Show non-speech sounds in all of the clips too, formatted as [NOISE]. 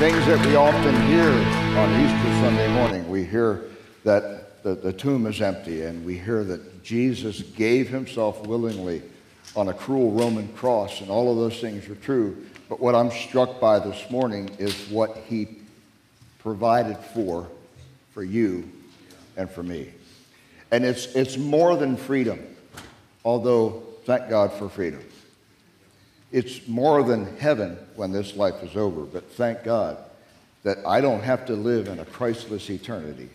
things that we often hear on Easter Sunday morning. We hear that the, the tomb is empty, and we hear that Jesus gave himself willingly on a cruel Roman cross, and all of those things are true. But what I'm struck by this morning is what he provided for for you and for me. And it's, it's more than freedom, although thank God for freedom. It's more than heaven when this life is over, but thank God that I don't have to live in a Christless eternity.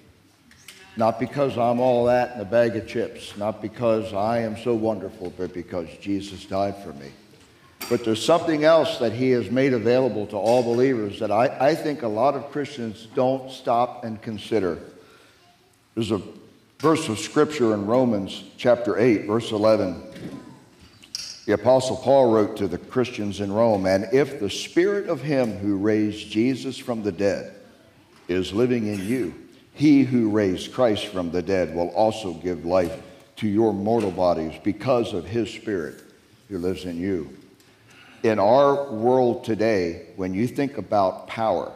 Not because I'm all that in a bag of chips, not because I am so wonderful, but because Jesus died for me. But there's something else that he has made available to all believers that I, I think a lot of Christians don't stop and consider. There's a verse of scripture in Romans chapter 8, verse 11. The Apostle Paul wrote to the Christians in Rome, and if the spirit of him who raised Jesus from the dead is living in you, he who raised Christ from the dead will also give life to your mortal bodies because of his spirit who lives in you. In our world today, when you think about power,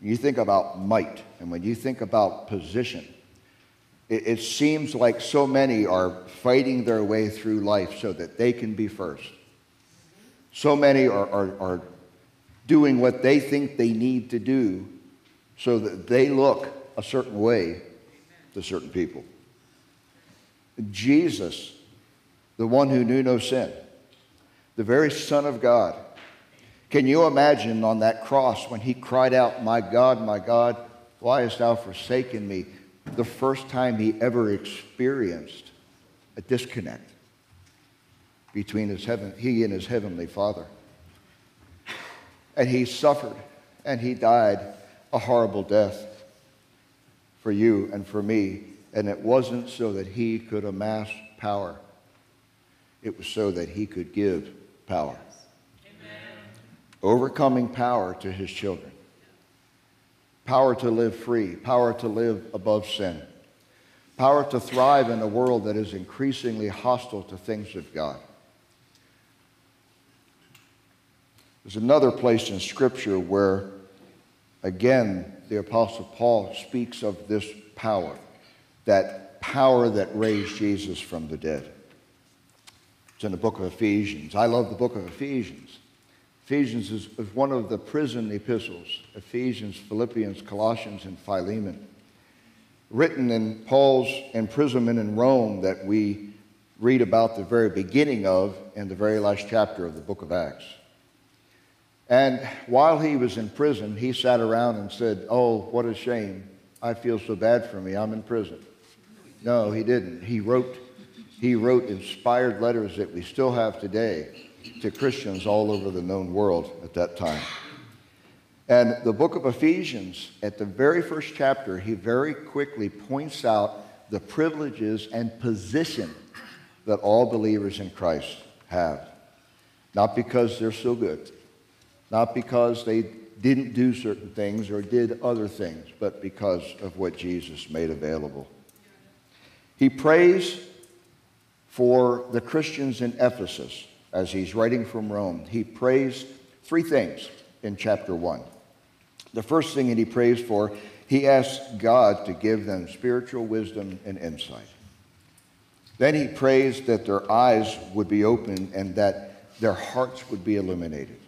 you think about might, and when you think about position, it, it seems like so many are fighting their way through life so that they can be first. So many are, are, are doing what they think they need to do so that they look a certain way to certain people. Jesus, the one who knew no sin, the very Son of God, can you imagine on that cross when he cried out, My God, my God, why hast thou forsaken me? The first time he ever experienced a disconnect between his heaven, he and his heavenly Father. And he suffered and he died a horrible death for you and for me. And it wasn't so that he could amass power, it was so that he could give power. Amen. Overcoming power to his children. Power to live free, power to live above sin, power to thrive in a world that is increasingly hostile to things of God. There's another place in Scripture where, again, the Apostle Paul speaks of this power, that power that raised Jesus from the dead. It's in the book of Ephesians. I love the book of Ephesians. Ephesians is, is one of the prison epistles Ephesians, Philippians, Colossians, and Philemon. Written in Paul's imprisonment in Rome that we read about the very beginning of in the very last chapter of the book of Acts. And while he was in prison, he sat around and said, Oh, what a shame. I feel so bad for me. I'm in prison. No, he didn't. He wrote, he wrote inspired letters that we still have today to Christians all over the known world at that time. And the book of Ephesians, at the very first chapter, he very quickly points out the privileges and position that all believers in Christ have. Not because they're so good, not because they didn't do certain things or did other things, but because of what Jesus made available. He prays for the Christians in Ephesus as he's writing from Rome. He prays three things in chapter 1. The first thing that he prays for, he asks God to give them spiritual wisdom and insight. Then he prays that their eyes would be opened and that their hearts would be illuminated.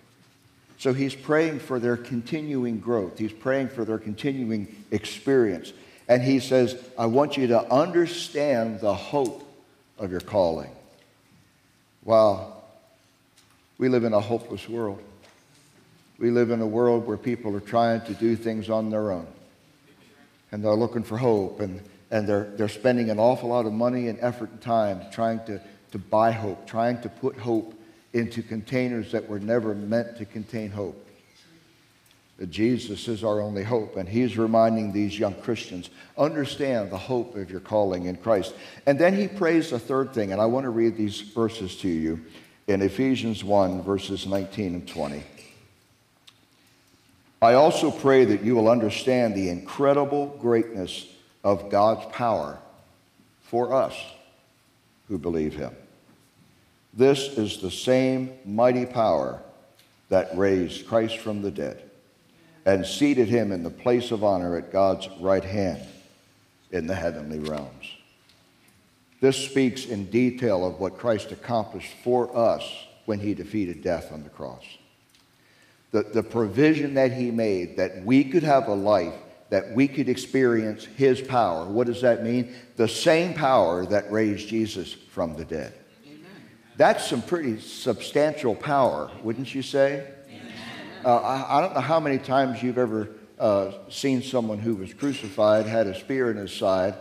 So he's praying for their continuing growth. He's praying for their continuing experience. And he says, I want you to understand the hope of your calling. Wow, we live in a hopeless world. We live in a world where people are trying to do things on their own. And they're looking for hope, and, and they're, they're spending an awful lot of money and effort and time trying to, to buy hope, trying to put hope into containers that were never meant to contain hope. Jesus is our only hope, and He's reminding these young Christians understand the hope of your calling in Christ. And then He prays a third thing, and I want to read these verses to you in Ephesians 1, verses 19 and 20. I also pray that you will understand the incredible greatness of God's power for us who believe Him. This is the same mighty power that raised Christ from the dead and seated him in the place of honor at God's right hand in the heavenly realms. This speaks in detail of what Christ accomplished for us when he defeated death on the cross. The, the provision that he made that we could have a life, that we could experience his power. What does that mean? The same power that raised Jesus from the dead. That's some pretty substantial power, wouldn't you say? Uh, I, I, don't know how many times you've ever uh, seen someone who was crucified, had a spear in his side,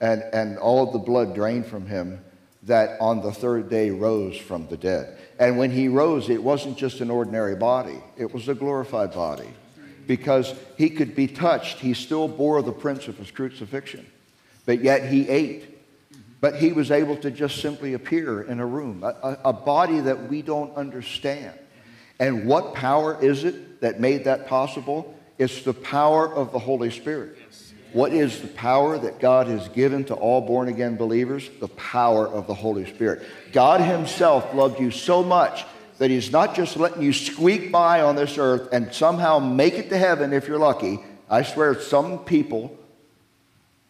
and, and all the blood drained from him, that on the third day rose from the dead. And when he rose, it wasn't just an ordinary body, it was a glorified body. Because he could be touched, he still bore the prints of his crucifixion, but yet he ate. But he was able to just simply appear in a room, a, a body that we don't understand. And what power is it that made that possible? It's the power of the Holy Spirit. What is the power that God has given to all born again believers? The power of the Holy Spirit. God Himself loved you so much that He's not just letting you squeak by on this earth and somehow make it to heaven if you're lucky. I swear, some people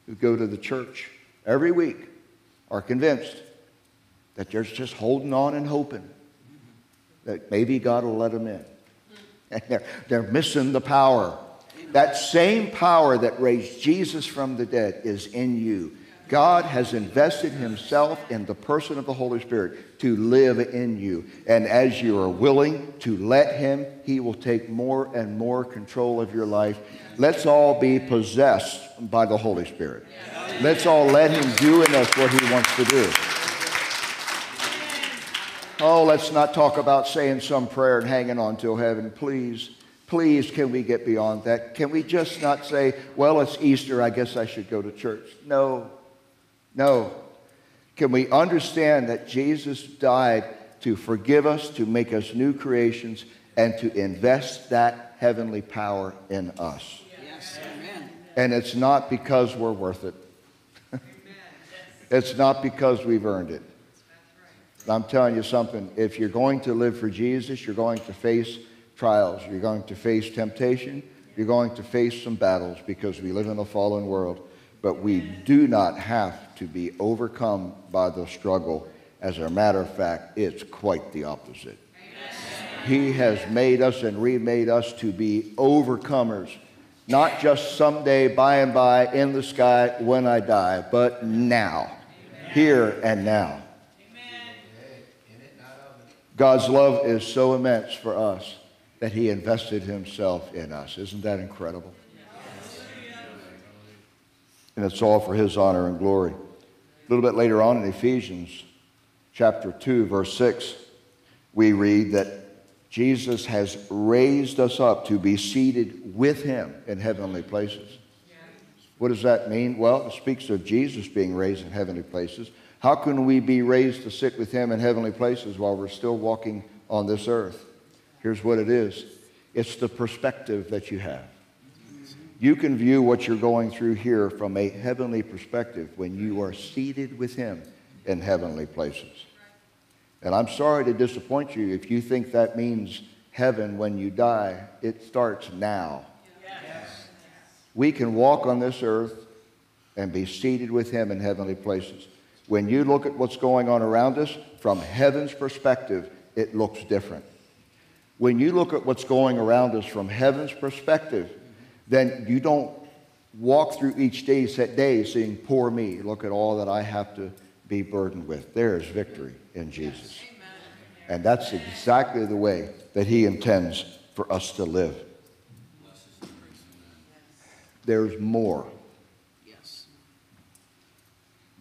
who go to the church every week are convinced that they're just holding on and hoping that maybe God will let them in. And [LAUGHS] they're, they're missing the power. That same power that raised Jesus from the dead is in you. God has invested himself in the person of the Holy Spirit to live in you. And as you are willing to let him, he will take more and more control of your life. Let's all be possessed by the Holy Spirit. Let's all let him do in us what he wants to do. Oh, let's not talk about saying some prayer and hanging on till heaven, please. Please, can we get beyond that? Can we just not say, well, it's Easter, I guess I should go to church? No, no. Can we understand that Jesus died to forgive us, to make us new creations, and to invest that heavenly power in us? Yes, amen. And it's not because we're worth it. it's not because we've earned it. I'm telling you something. If you're going to live for Jesus, you're going to face trials. You're going to face temptation. You're going to face some battles because we live in a fallen world. But we do not have to be overcome by the struggle. As a matter of fact, it's quite the opposite. He has made us and remade us to be overcomers, not just someday, by and by, in the sky when I die, but now, here and now. God's love is so immense for us that he invested himself in us. Isn't that incredible? And it's all for his honor and glory. A little bit later on in Ephesians chapter 2, verse 6, we read that Jesus has raised us up to be seated with him in heavenly places. What does that mean? Well, it speaks of Jesus being raised in heavenly places. How can we be raised to sit with him in heavenly places while we're still walking on this earth? Here's what it is it's the perspective that you have. You can view what you're going through here from a heavenly perspective when you are seated with him in heavenly places. And I'm sorry to disappoint you if you think that means heaven when you die. It starts now. We can walk on this earth and be seated with him in heavenly places. When you look at what's going on around us, from heaven's perspective, it looks different. When you look at what's going around us from heaven's perspective, then you don't walk through each day, set day saying, Poor me, look at all that I have to be burdened with. There is victory in Jesus. And that's exactly the way that He intends for us to live. There's more Yes.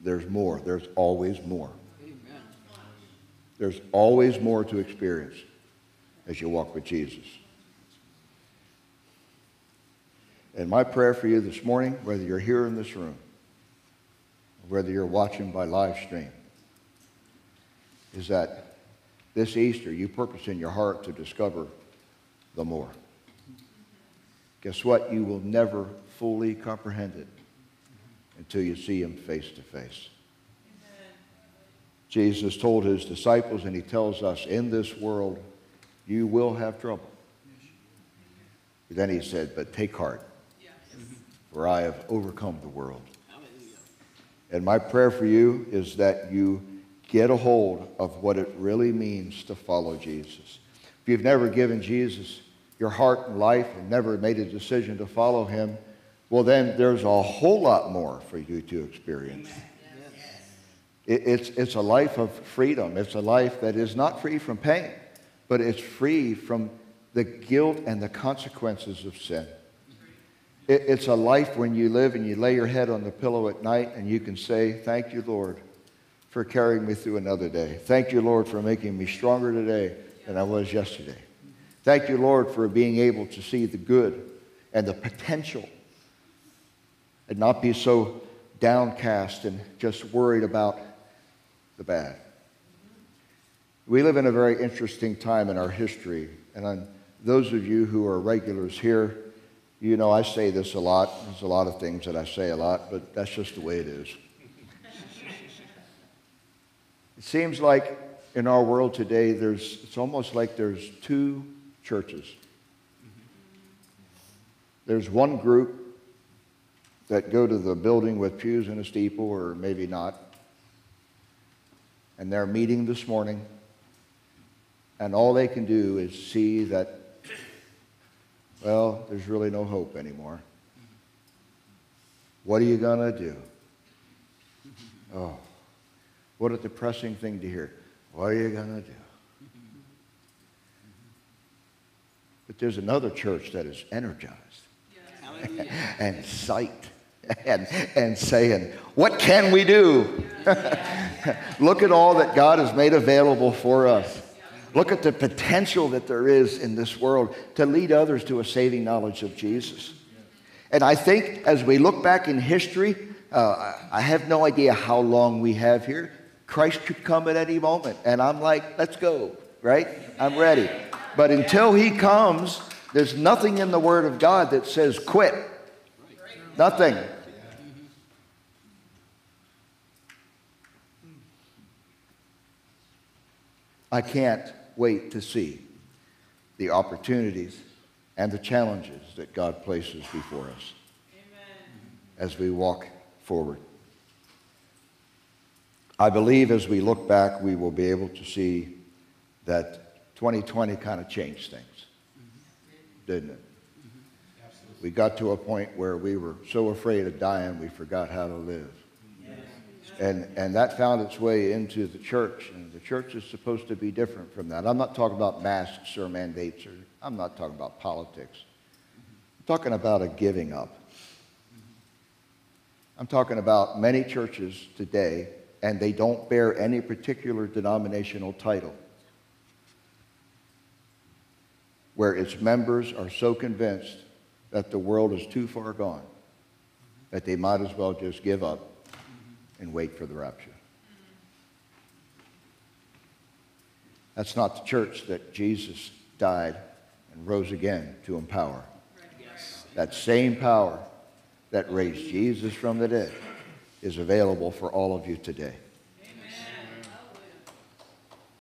there's more. There's always more. Amen. There's always more to experience as you walk with Jesus. And my prayer for you this morning, whether you're here in this room, whether you're watching by live stream, is that this Easter you purpose in your heart to discover the more. Guess what? You will never fully comprehend it until you see him face to face. Jesus told his disciples, and he tells us in this world, You will have trouble. Then he said, But take heart, for I have overcome the world. And my prayer for you is that you get a hold of what it really means to follow Jesus. If you've never given Jesus your heart and life and never made a decision to follow him, well, then there's a whole lot more for you to experience. It, it's, it's a life of freedom. It's a life that is not free from pain, but it's free from the guilt and the consequences of sin. It, it's a life when you live and you lay your head on the pillow at night and you can say, Thank you, Lord, for carrying me through another day. Thank you, Lord, for making me stronger today than I was yesterday. Thank you, Lord, for being able to see the good and the potential and not be so downcast and just worried about the bad. We live in a very interesting time in our history, and those of you who are regulars here, you know I say this a lot. There's a lot of things that I say a lot, but that's just the way it is. [LAUGHS] it seems like in our world today, there's, it's almost like there's two churches. There's one group that go to the building with pews and a steeple, or maybe not, and they're meeting this morning, and all they can do is see that, well, there's really no hope anymore. What are you going to do? Oh, what a depressing thing to hear. What are you going to do? But there's another church that is energized [LAUGHS] and sight and, and saying, What can we do? [LAUGHS] Look at all that God has made available for us. Look at the potential that there is in this world to lead others to a saving knowledge of Jesus. And I think as we look back in history, uh, I have no idea how long we have here. Christ could come at any moment. And I'm like, let's go, right? I'm ready. But until he comes, there's nothing in the Word of God that says quit. Nothing. I can't wait to see the opportunities and the challenges that God places before us Amen. as we walk forward. I believe as we look back, we will be able to see that 2020 kind of changed things, mm-hmm. didn't it? Mm-hmm. We got to a point where we were so afraid of dying, we forgot how to live. And, and that found its way into the church, and the church is supposed to be different from that. I'm not talking about masks or mandates, or I'm not talking about politics. I'm talking about a giving up. I'm talking about many churches today, and they don't bear any particular denominational title, where its members are so convinced that the world is too far gone that they might as well just give up and wait for the rapture. That's not the church that Jesus died and rose again to empower. That same power that raised Jesus from the dead is available for all of you today.